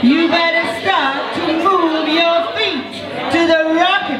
You better start to move your feet to the rock